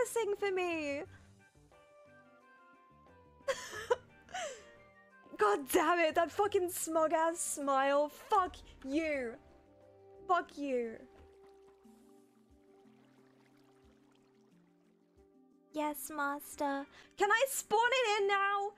embarrassing for me. God damn it, that fucking smug ass smile. Fuck you. Fuck you. Yes, master. Can I spawn it in now?